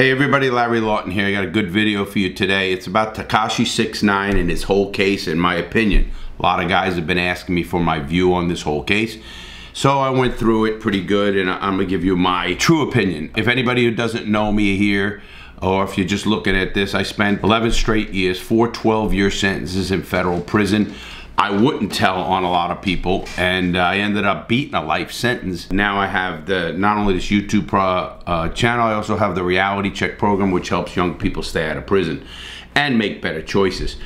Hey everybody, Larry Lawton here. I got a good video for you today. It's about Tekashi 69 and his whole case, in my opinion. A lot of guys have been asking me for my view on this whole case. So I went through it pretty good and I'm gonna give you my true opinion. If anybody who doesn't know me here, or if you're just looking at this, I spent 11 straight years, four 12 year sentences in federal prison. I wouldn't tell on a lot of people, and I ended up beating a life sentence. Now I have the not only this YouTube pro, uh, channel, I also have the reality check program, which helps young people stay out of prison and make better choices.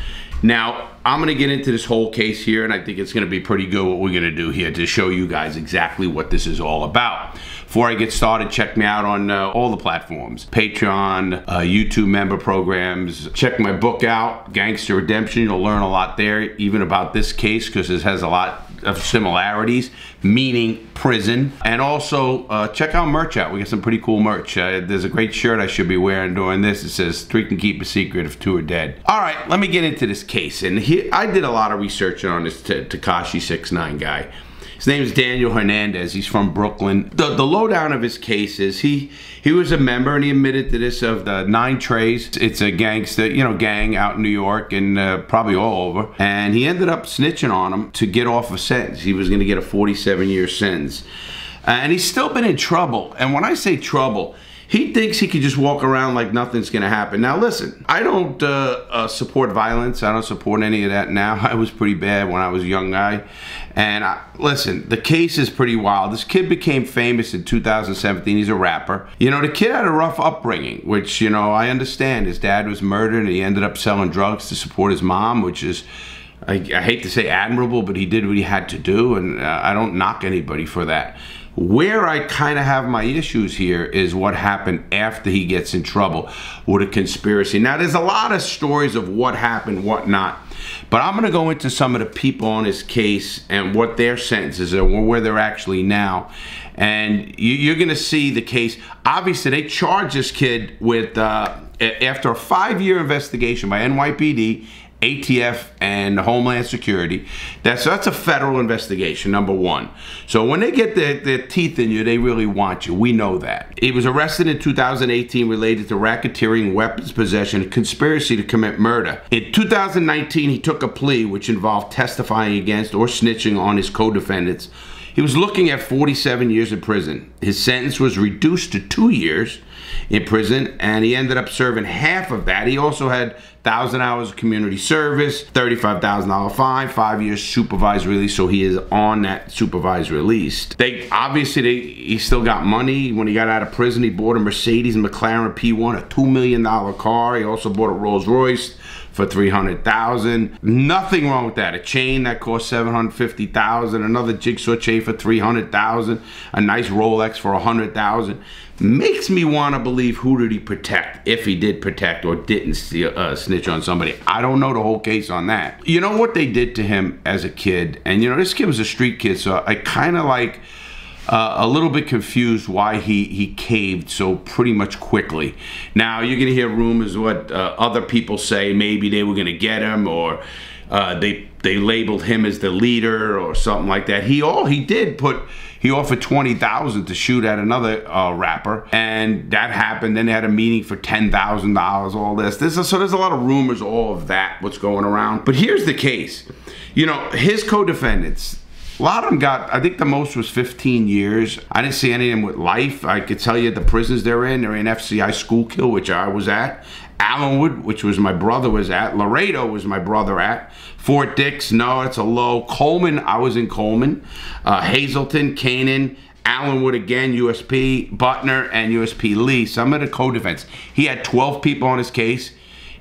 Now, I'm gonna get into this whole case here, and I think it's gonna be pretty good what we're gonna do here to show you guys exactly what this is all about. Before I get started, check me out on uh, all the platforms. Patreon, uh, YouTube member programs. Check my book out, Gangster Redemption. You'll learn a lot there, even about this case, because it has a lot of similarities, meaning prison. And also, uh, check out merch out. We got some pretty cool merch. Uh, there's a great shirt I should be wearing during this. It says, three can keep a secret if two are dead. All right, let me get into this case. And here, I did a lot of research on this Tekashi 69 guy. His name is Daniel Hernandez. He's from Brooklyn. The, the lowdown of his case is he he was a member, and he admitted to this, of the Nine Treys. It's a gangster, you know, gang out in New York and uh, probably all over. And he ended up snitching on him to get off a sentence. He was going to get a 47-year sentence. Uh, and he's still been in trouble. And when I say trouble, he thinks he can just walk around like nothing's gonna happen. Now listen, I don't uh, uh, support violence. I don't support any of that now. I was pretty bad when I was a young guy. And I, listen, the case is pretty wild. This kid became famous in 2017. He's a rapper. You know, the kid had a rough upbringing, which, you know, I understand. His dad was murdered and he ended up selling drugs to support his mom, which is I, I, hate to say admirable, but he did what he had to do, and uh, I don't knock anybody for that. Where I kind of have my issues here is what happened after he gets in trouble with a conspiracy. Now, there's a lot of stories of what happened, what not. But I'm going to go into some of the people on this case and what their sentences are, where they're actually now. And you're going to see the case. Obviously, they charged this kid with, uh, after a five-year investigation by NYPD ATF and Homeland Security. That's that's a federal investigation, number one. So when they get their, their teeth in you, they really want you. We know that. He was arrested in 2018 related to racketeering, weapons possession, conspiracy to commit murder. In 2019, he took a plea which involved testifying against or snitching on his co-defendants. He was looking at 47 years in prison. His sentence was reduced to two years in prison, and he ended up serving half of that. He also had 1,000 hours of community service, $35,000 fine, five years supervised release, so he is on that supervised release. They obviously they he still got money. When he got out of prison, he bought a Mercedes McLaren P1, a $2 million car. He also bought a Rolls Royce for 300,000. Nothing wrong with that. A chain that cost 750,000, another jigsaw chain for 300,000, a nice Rolex for 100,000. Makes me want to believe who did he protect, if he did protect or didn't uh, snitch on somebody. I don't know the whole case on that. You know what they did to him as a kid, and you know, this kid was a street kid, so I kind of like, uh, a little bit confused why he, he caved so pretty much quickly. Now, you're going to hear rumors what uh, other people say. Maybe they were going to get him or uh, they they labeled him as the leader or something like that. He all he did put he offered twenty thousand to shoot at another uh, rapper, and that happened. Then they had a meeting for ten thousand dollars. All this, this is, so there's a lot of rumors, all of that, what's going around. But here's the case, you know, his co-defendants a lot of them got, I think the most was 15 years. I didn't see any of them with life. I could tell you the prisons they're in. They're in FCI Schuylkill, which I was at. Allenwood, which was my brother was at. Laredo was my brother at. Fort Dix, no, it's a low. Coleman, I was in Coleman. Uh, Hazleton, Canaan, Allenwood again, USP, Butner, and USP Lee. Some of the co-defense. He had 12 people on his case.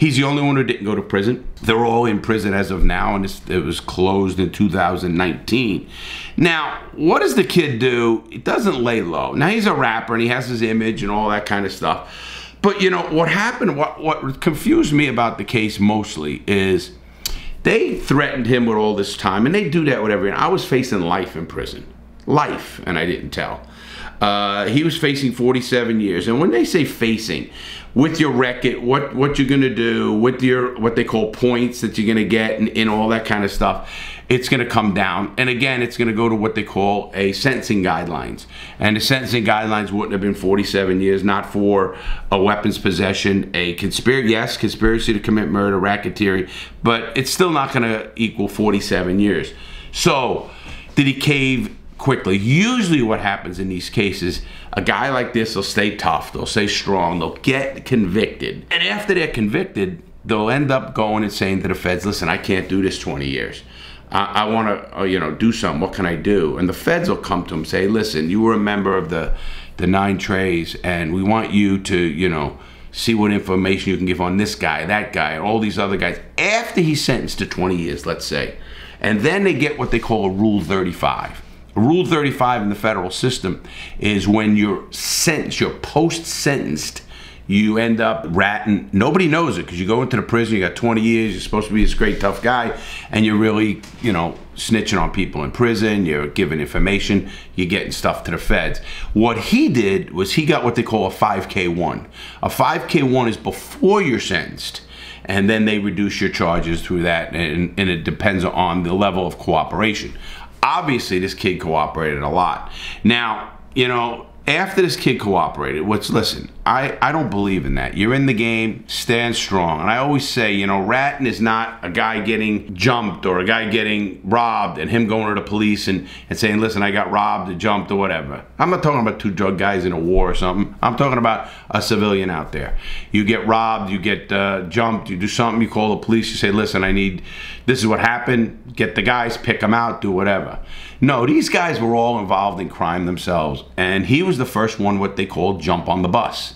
He's the only one who didn't go to prison. They're all in prison as of now, and it was closed in 2019. Now, what does the kid do? He doesn't lay low. Now, he's a rapper, and he has his image and all that kind of stuff. But, you know, what happened, what, what confused me about the case mostly is they threatened him with all this time, and they do that with everyone. I was facing life in prison. Life, and I didn't tell. Uh, he was facing 47 years. And when they say facing, with your record, what what you're gonna do, with your what they call points that you're gonna get, and, and all that kind of stuff, it's gonna come down. And again, it's gonna go to what they call a sentencing guidelines. And the sentencing guidelines wouldn't have been 47 years, not for a weapons possession, a conspiracy, yes, conspiracy to commit murder, racketeering, but it's still not gonna equal 47 years. So, did he cave quickly. Usually, what happens in these cases, a guy like this will stay tough, they'll stay strong, they'll get convicted. And after they're convicted, they'll end up going and saying to the feds, listen, I can't do this 20 years. I, I want to, uh, you know, do something. What can I do? And the feds will come to them and say, listen, you were a member of the, the Nine Treys, and we want you to, you know, see what information you can give on this guy, that guy, all these other guys. After he's sentenced to 20 years, let's say. And then they get what they call a Rule 35. Rule 35 in the federal system is when you're sentenced, you're post sentenced, you end up ratting. Nobody knows it because you go into the prison, you got 20 years, you're supposed to be this great tough guy, and you're really, you know, snitching on people in prison, you're giving information, you're getting stuff to the feds. What he did was he got what they call a 5K1. A 5K1 is before you're sentenced and then they reduce your charges through that and, and, it depends on the level of cooperation obviously this kid cooperated a lot. Now, you know, after this kid cooperated, which listen, I, I don't believe in that. You're in the game, stand strong. And I always say, you know, ratting is not a guy getting jumped or a guy getting robbed and him going to the police and, and saying, listen, I got robbed or jumped or whatever. I'm not talking about two drug guys in a war or something. I'm talking about a civilian out there. You get robbed, you get uh, jumped, you do something, you call the police, you say, listen, I need, this is what happened, get the guys, pick them out, do whatever. No, these guys were all involved in crime themselves. And he was the first one, what they called jump on the bus.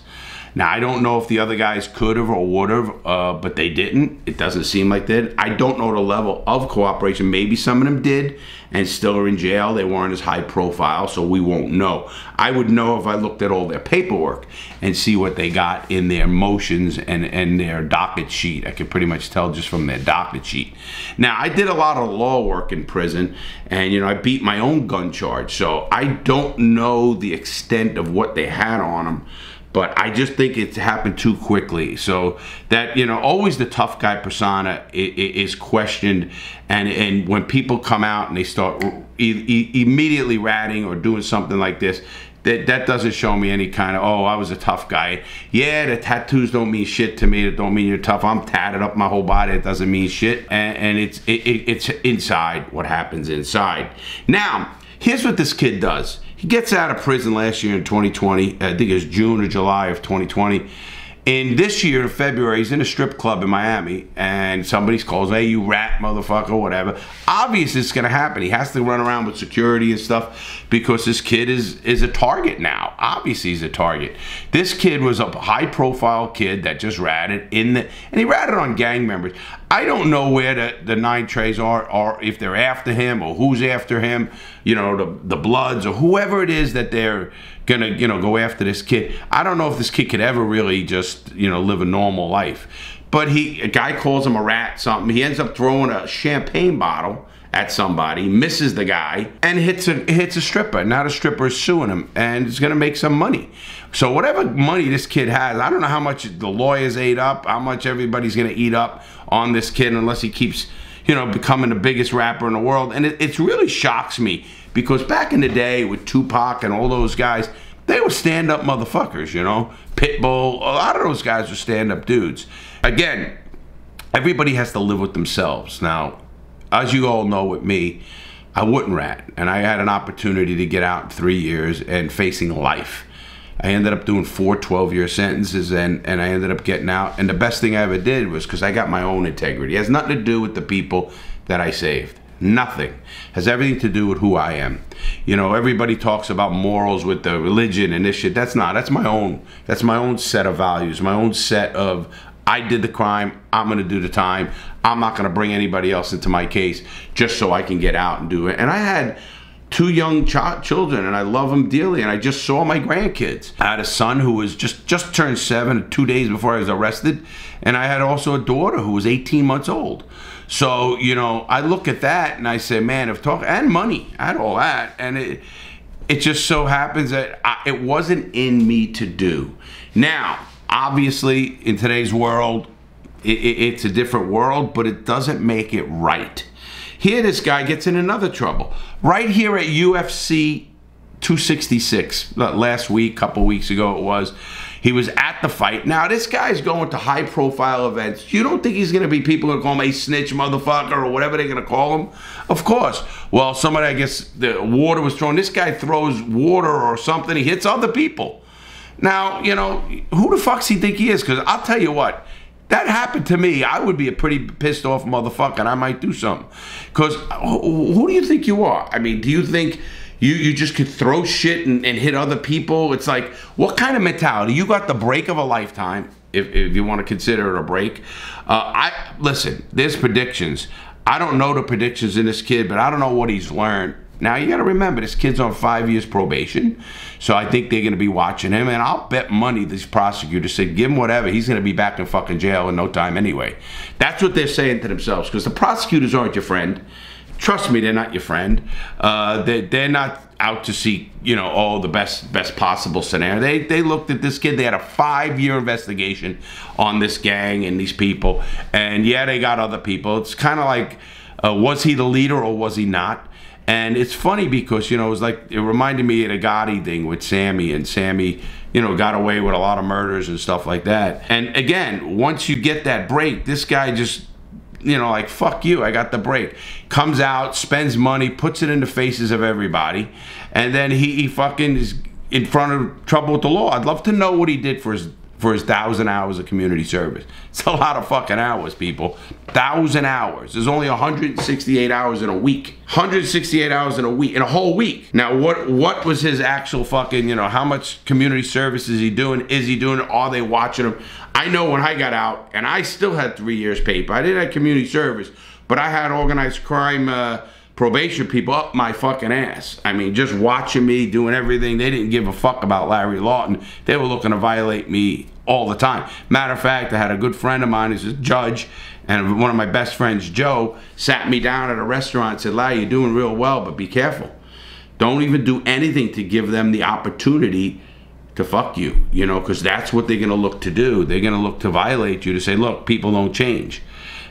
Now, I don't know if the other guys could have or would have, uh, but they didn't. It doesn't seem like that. I don't know the level of cooperation. Maybe some of them did and still are in jail. They weren't as high profile, so we won't know. I would know if I looked at all their paperwork and see what they got in their motions and, and their docket sheet. I could pretty much tell just from their docket sheet. Now, I did a lot of law work in prison, and, you know, I beat my own gun charge, so I don't know the extent of what they had on them but I just think it's happened too quickly. So that you know, always the tough guy persona is questioned, and and when people come out and they start immediately ratting or doing something like this. That, that doesn't show me any kind of oh I was a tough guy. Yeah the tattoos don't mean shit to me. It don't mean you're tough. I'm tatted up my whole body. It doesn't mean shit. And, and it's it, it's inside what happens inside. Now here's what this kid does he gets out of prison last year in 2020. I think it was June or July of 2020. And this year in February, he's in a strip club in Miami, and somebody calls, "Hey, you rat, motherfucker, whatever." Obviously, it's gonna happen. He has to run around with security and stuff because this kid is is a target now. Obviously, he's a target. This kid was a high-profile kid that just ratted in the, and he ratted on gang members. I don't know where the, the Nine Treys are, or if they're after him, or who's after him. You know, the the Bloods or whoever it is that they're gonna you know go after this kid. I don't know if this kid could ever really just you know live a normal life. But he a guy calls him a rat something. He ends up throwing a champagne bottle at somebody, misses the guy, and hits a hits a stripper. Now the stripper is suing him, and is gonna make some money. So whatever money this kid has, I don't know how much the lawyers ate up, how much everybody's gonna eat up on this kid unless he keeps, you know, becoming the biggest rapper in the world. And it, it really shocks me because back in the day with Tupac and all those guys, they were stand up motherfuckers, you know? Pitbull, a lot of those guys were stand up dudes. Again, everybody has to live with themselves. Now, as you all know with me, I wouldn't rat. And I had an opportunity to get out in three years and facing life. I ended up doing four 12 year sentences and, and I ended up getting out. And the best thing I ever did was because I got my own integrity. It has nothing to do with the people that I saved. Nothing. It has everything to do with who I am. You know, everybody talks about morals with the religion and this shit. That's not. That's my own. That's my own set of values. My own set of I did the crime. I'm going to do the time. I'm not going to bring anybody else into my case just so I can get out and do it. And I had two young ch- children and I love them dearly and I just saw my grandkids. I had a son who was just just turned 7 2 days before I was arrested and I had also a daughter who was 18 months old. So, you know, I look at that and I say, man, if talk and money, I had all that and it it just so happens that I, it wasn't in me to do. Now, obviously, in today's world, it, it, it's a different world, but it doesn't make it right. Here, this guy gets in another trouble. Right here at UFC 266, last week, couple weeks ago it was, he was at the fight. Now, this guy's going to high profile events. You don't think he's going to be people who call him a snitch motherfucker or whatever they're going to call him? Of course. Well, somebody, I guess, the water was thrown. This guy throws water or something. He hits other people. Now, you know, who the fuck's he think he is? Because I'll tell you what, that happened to me, I would be a pretty pissed off motherfucker and I might do something. Because who do you think you are? I mean, do you think you, you just could throw shit and, and hit other people? It's like, what kind of mentality? You got the break of a lifetime, if, if you want to consider it a break. Uh, I Listen, there's predictions. I don't know the predictions in this kid, but I don't know what he's learned now you got to remember this kid's on five years probation, so I think they're going to be watching him. And I'll bet money these prosecutors said, give him whatever, he's going to be back in fucking jail in no time anyway. That's what they're saying to themselves because the prosecutors aren't your friend. Trust me, they're not your friend. Uh, they, they're not out to seek, you know, all the best best possible scenario. They they looked at this kid. They had a five year investigation on this gang and these people, and yeah, they got other people. It's kind of like, uh, was he the leader or was he not? And it's funny because, you know, it was like, it reminded me of the Gotti thing with Sammy, and Sammy, you know, got away with a lot of murders and stuff like that. And again, once you get that break, this guy just, you know, like, fuck you, I got the break. Comes out, spends money, puts it in the faces of everybody, and then he, he fucking is in front of trouble with the law. I'd love to know what he did for his for his thousand hours of community service. It's a lot of fucking hours, people. Thousand hours. There's only 168 hours in a week. 168 hours in a week, in a whole week. Now, what what was his actual fucking, you know, how much community service is he doing? Is he doing? Are they watching him? I know when I got out, and I still had three years paper. I didn't have community service, but I had organized crime uh, probation people up my fucking ass. I mean, just watching me doing everything. They didn't give a fuck about Larry Lawton. They were looking to violate me all the time. Matter of fact, I had a good friend of mine who's a judge, and one of my best friends, Joe, sat me down at a restaurant and said, Larry, you're doing real well, but be careful. Don't even do anything to give them the opportunity to fuck you, you know, because that's what they're going to look to do. They're going to look to violate you to say, look, people don't change.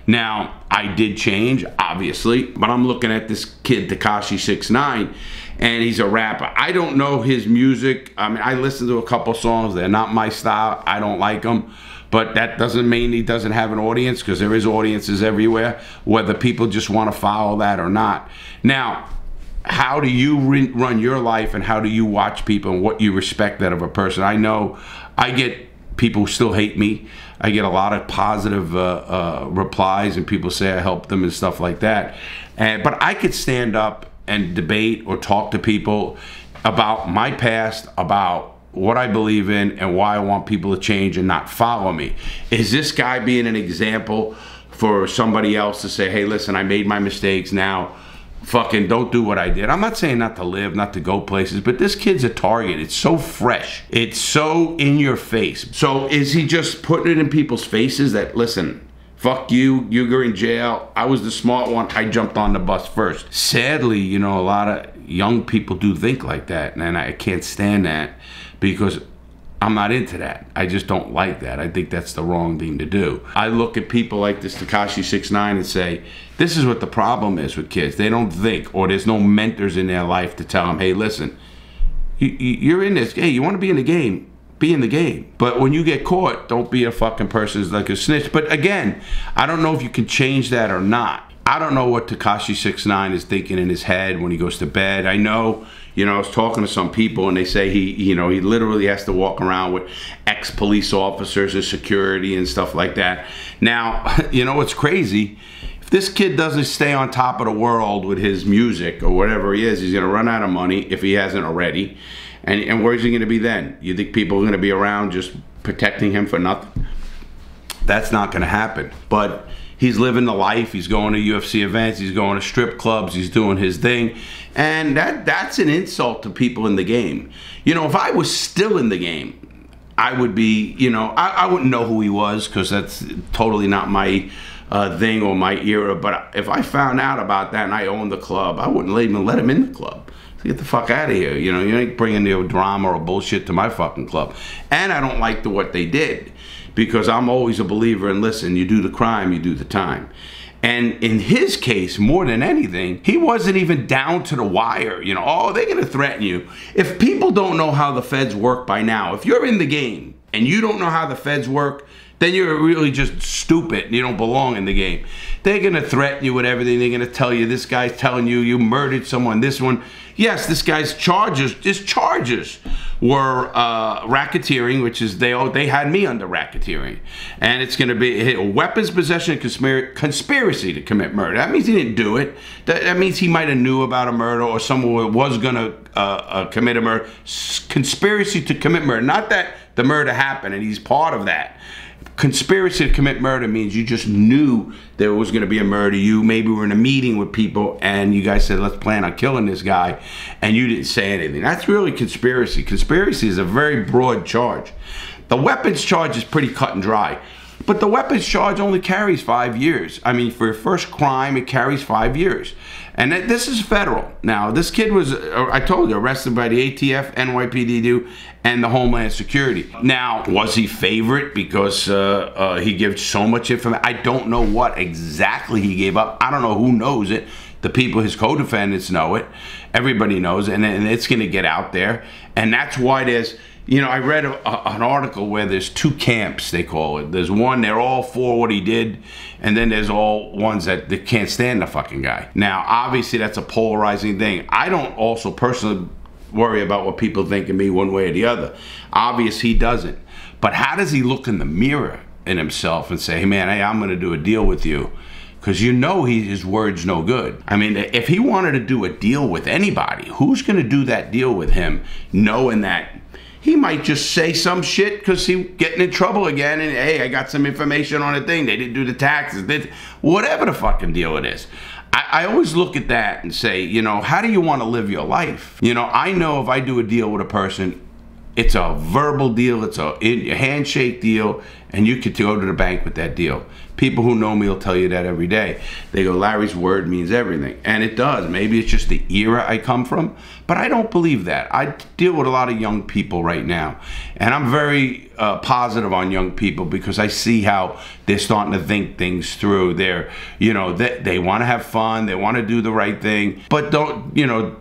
Now, I did change, obviously, but I'm looking at this kid, Tekashi Six Nine, and he's a rapper. I don't know his music. I mean, I listen to a couple songs. They're not my style. I don't like them. But that doesn't mean he doesn't have an audience because there is audiences everywhere, whether people just want to follow that or not. Now, how do you run your life and how do you watch people and what you respect that of a person? I know I get people still hate me. I get a lot of positive uh, uh, replies, and people say I help them and stuff like that. And but I could stand up and debate or talk to people about my past, about what I believe in, and why I want people to change and not follow me. Is this guy being an example for somebody else to say, "Hey, listen, I made my mistakes now." Fucking don't do what I did. I'm not saying not to live, not to go places, but this kid's a target. It's so fresh. It's so in your face. So is he just putting it in people's faces that, listen, fuck you, you're in jail. I was the smart one. I jumped on the bus first. Sadly, you know, a lot of young people do think like that, and I can't stand that because I'm not into that. I just don't like that. I think that's the wrong thing to do. I look at people like this Tekashi Six Nine and say, this is what the problem is with kids. They don't think, or there's no mentors in their life to tell them, hey, listen, you, are in this. Hey, you want to be in the game? Be in the game. But when you get caught, don't be a fucking person like a snitch. But again, I don't know if you can change that or not. I don't know what Tekashi Six Nine is thinking in his head when he goes to bed. I know, you know, I was talking to some people and they say he, you know, he literally has to walk around with ex-police officers and security and stuff like that. Now, you know what's crazy? If this kid doesn't stay on top of the world with his music or whatever he is, he's going to run out of money if he hasn't already. And, and where's he going to be then? You think people are going to be around just protecting him for nothing? That's not going to happen. But he's living the life. He's going to UFC events. He's going to strip clubs. He's doing his thing, and that that's an insult to people in the game. You know, if I was still in the game, I would be. You know, I, I wouldn't know who he was because that's totally not my. Uh, thing or my era, but if I found out about that and I owned the club, I wouldn't even let him in the club get the fuck out of here. You know, you ain't bringing no drama or bullshit to my fucking club. And I don't like the what they did because I'm always a believer in listen, you do the crime, you do the time. And in his case, more than anything, he wasn't even down to the wire. You know, oh, they're going to threaten you. If people don't know how the feds work by now, if you're in the game and you don't know how the feds work, then you're really just stupid and you don't belong in the game. They're gonna threaten you with everything. They're gonna tell you this guy's telling you you murdered someone. This one, yes, this guy's charges, his charges were uh, racketeering, which is they they had me under racketeering, and it's gonna be weapons possession and conspiracy, to commit murder. That means he didn't do it. That, that means he might have knew about a murder or someone was gonna uh, uh, commit a murder. Conspiracy to commit murder, not that the murder happened and he's part of that conspiracy to commit murder means you just knew there was going to be a murder. You maybe were in a meeting with people and you guys said, let's plan on killing this guy, and you didn't say anything. That's really conspiracy. Conspiracy is a very broad charge. The weapons charge is pretty cut and dry. But the weapons charge only carries five years. I mean, for your first crime, it carries five years. And this is federal. Now, this kid was, uh, I told you, arrested by the ATF, NYPD, and the Homeland Security. Now, was he favorite because uh, uh, he gave so much information? I don't know what exactly he gave up. I don't know who knows it. The people, his co-defendants know it. Everybody knows, and, and it's going to get out there. And that's why there's you know, I read a, a, an article where there's two camps, they call it. There's one, they're all for what he did, and then there's all ones that, that can't stand the fucking guy. Now, obviously, that's a polarizing thing. I don't also personally worry about what people think of me one way or the other. Obvious he doesn't. But how does he look in the mirror in himself and say, hey, man, hey, I'm going to do a deal with you? because you know he, his word's no good. I mean, if he wanted to do a deal with anybody, who's going to do that deal with him knowing that he might just say some shit because he getting in trouble again and hey i got some information on a thing. They didn't do the taxes. They, whatever the fucking deal it is. I, I always look at that and say you know how do you want to live your life? You know i know if i do a deal with a person it's a verbal deal it's a, a handshake deal and you could go to the bank with that deal People who know me will tell you that every day. They go, Larry's word means everything. And it does. Maybe it's just the era I come from, but I don't believe that. I deal with a lot of young people right now. And I'm very uh, positive on young people because I see how they're starting to think things through. They're, you know, they, they want to have fun. They want to do the right thing, but don't, you know,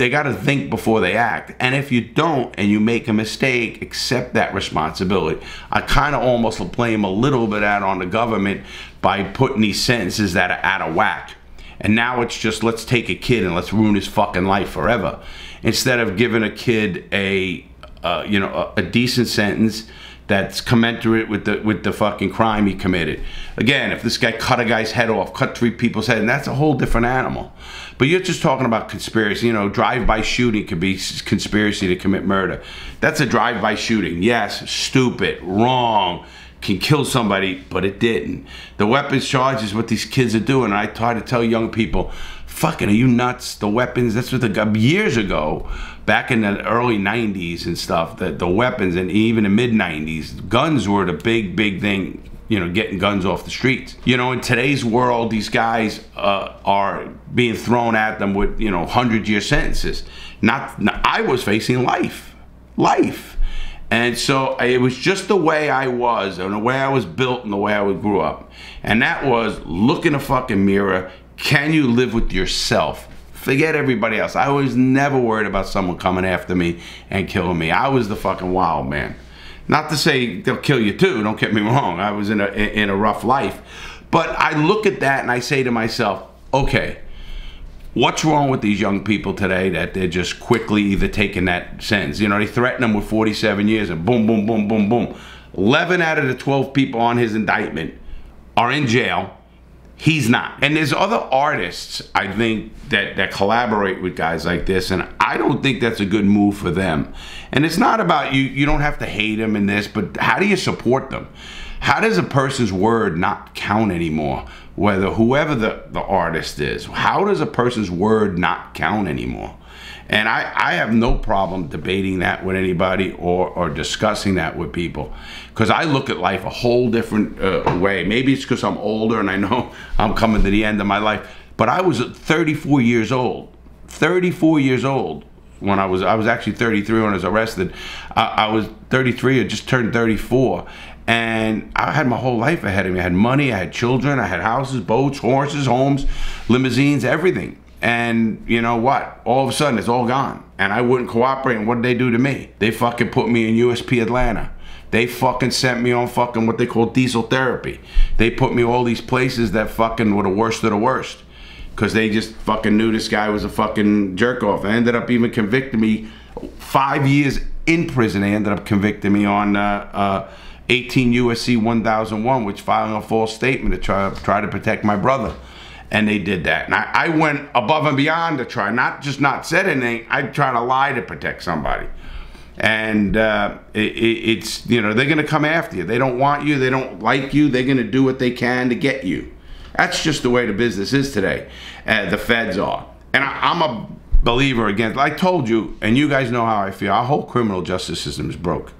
they got to think before they act. And if you don't and you make a mistake, accept that responsibility. I kind of almost blame a little bit out on the government by putting these sentences that are out of whack. And now it's just let's take a kid and let's ruin his fucking life forever. Instead of giving a kid a, uh, you know, a, a decent sentence that's commensurate with the with the fucking crime he committed. Again, if this guy cut a guy's head off, cut three people's head, and that's a whole different animal. But you're just talking about conspiracy. You know, drive-by shooting could be conspiracy to commit murder. That's a drive-by shooting. Yes, stupid, wrong, can kill somebody, but it didn't. The weapons charge is what these kids are doing. I try to tell young people, fucking, are you nuts? The weapons, that's what the years ago back in the early 90s and stuff, the, the weapons and even the mid 90s, guns were the big, big thing, you know, getting guns off the streets. You know, in today's world, these guys uh, are being thrown at them with, you know, 100 year sentences. Not, not, I was facing life, life. And so it was just the way I was and the way I was built and the way I grew up. And that was look in a fucking mirror. Can you live with yourself? Forget everybody else. I was never worried about someone coming after me and killing me. I was the fucking wild man. Not to say they'll kill you too, don't get me wrong. I was in a, in a rough life. But I look at that and I say to myself, okay, what's wrong with these young people today that they're just quickly either taking that sentence? You know, they threaten them with 47 years and boom, boom, boom, boom, boom. 11 out of the 12 people on his indictment are in jail He's not. And there's other artists, I think, that, that collaborate with guys like this, and I don't think that's a good move for them. And it's not about you, you don't have to hate them in this, but how do you support them? How does a person's word not count anymore? Whether whoever the, the artist is, how does a person's word not count anymore? And I, I have no problem debating that with anybody or, or discussing that with people because I look at life a whole different uh, way. Maybe it's because I'm older and I know I'm coming to the end of my life. But I was 34 years old, 34 years old when I was I was actually 33 when I was arrested. I, I was 33. I just turned 34, and I had my whole life ahead of me. I had money. I had children. I had houses, boats, horses, homes, limousines, everything. And you know what? All of a sudden, it's all gone. And I wouldn't cooperate. And what did they do to me? They fucking put me in USP Atlanta. They fucking sent me on fucking what they call diesel therapy. They put me all these places that fucking were the worst of the worst. Because they just fucking knew this guy was a fucking jerk off. They ended up even convicting me five years in prison. They ended up convicting me on uh, uh, 18 USC 1001, which filing a false statement to try, try to protect my brother and they did that. And I, I, went above and beyond to try, not just not said anything, I try to lie to protect somebody and uh, it, it's you know they're going to come after you. They don't want you. They don't like you. They're going to do what they can to get you. That's just the way the business is today. Uh, the feds are, and I, I'm a believer against. I told you, and you guys know how I feel. Our whole criminal justice system is broke.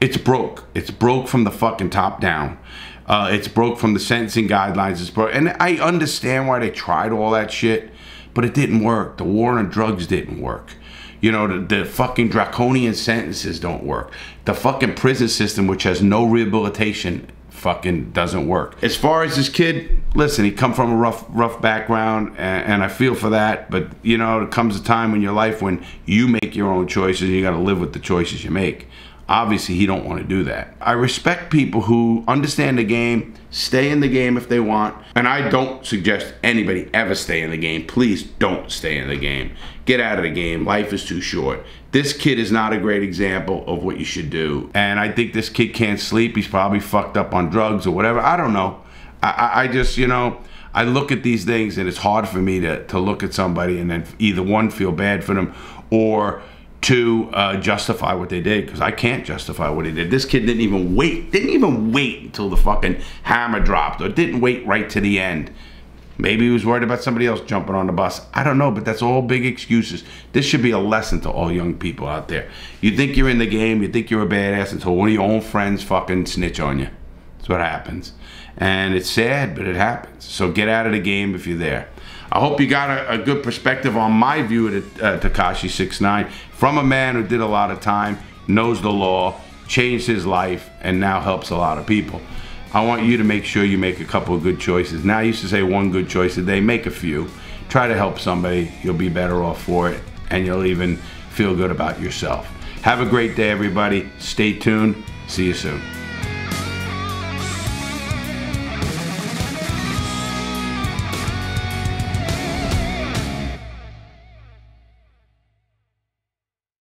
It's broke. It's broke from the fucking top down. Uh, it's broke from the sentencing guidelines. It's broke, and I understand why they tried all that shit, but it didn't work. The war on drugs didn't work. You know, the, the, fucking draconian sentences don't work. The fucking prison system, which has no rehabilitation, fucking doesn't work. As far as this kid, listen, he come from a rough, rough background, and, and I feel for that. But you know, it comes a time in your life when you make your own choices. And you got to live with the choices you make. Obviously, he don't want to do that. I respect people who understand the game, stay in the game if they want, and I don't suggest anybody ever stay in the game. Please don't stay in the game. Get out of the game. Life is too short. This kid is not a great example of what you should do. And I think this kid can't sleep. He's probably fucked up on drugs or whatever. I don't know. I, I just, you know, I look at these things and it's hard for me to, to look at somebody and then either one, feel bad for them or to uh, justify what they did because I can't justify what he did. This kid didn't even wait, didn't even wait until the fucking hammer dropped or didn't wait right to the end. Maybe he was worried about somebody else jumping on the bus. I don't know, but that's all big excuses. This should be a lesson to all young people out there. You think you're in the game, you think you're a badass until one of your own friends fucking snitch on you. That's what happens. And it's sad, but it happens. So get out of the game if you're there. I hope you got a, a good perspective on my view of uh, Tekashi 69 from a man who did a lot of time, knows the law, changed his life, and now helps a lot of people. I want you to make sure you make a couple of good choices. Now I used to say one good choice a day, make a few. Try to help somebody, you'll be better off for it, and you'll even feel good about yourself. Have a great day, everybody. Stay tuned. See you soon.